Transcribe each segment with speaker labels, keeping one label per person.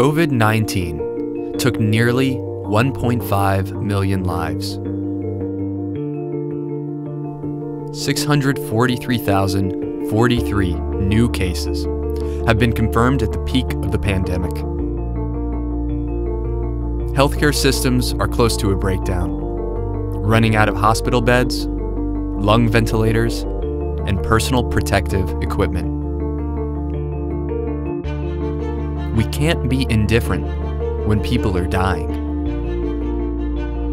Speaker 1: COVID 19 took nearly 1.5 million lives. 643,043 new cases have been confirmed at the peak of the pandemic. Healthcare systems are close to a breakdown, running out of hospital beds, lung ventilators, and personal protective equipment. We can't be indifferent when people are dying.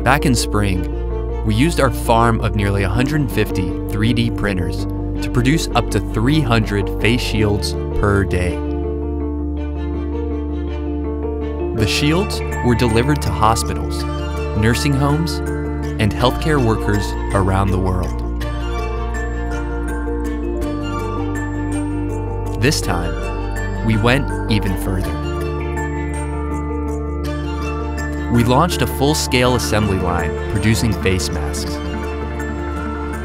Speaker 1: Back in spring, we used our farm of nearly 150 3D printers to produce up to 300 face shields per day. The shields were delivered to hospitals, nursing homes, and healthcare workers around the world. This time, we went even further. We launched a full-scale assembly line producing face masks.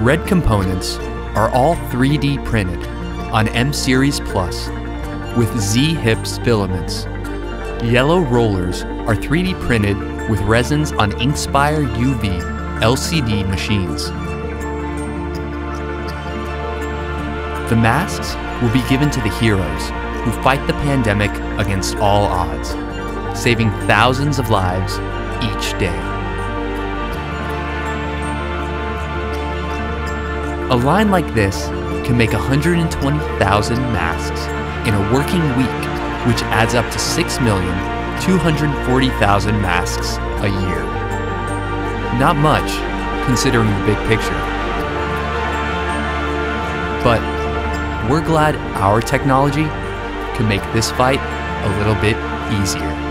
Speaker 1: Red components are all 3D printed on M Series Plus with Z-Hips filaments. Yellow rollers are 3D printed with resins on Inkspire UV LCD machines. The masks will be given to the heroes who fight the pandemic against all odds, saving thousands of lives each day. A line like this can make 120,000 masks in a working week, which adds up to 6,240,000 masks a year. Not much, considering the big picture. But we're glad our technology can make this fight a little bit easier.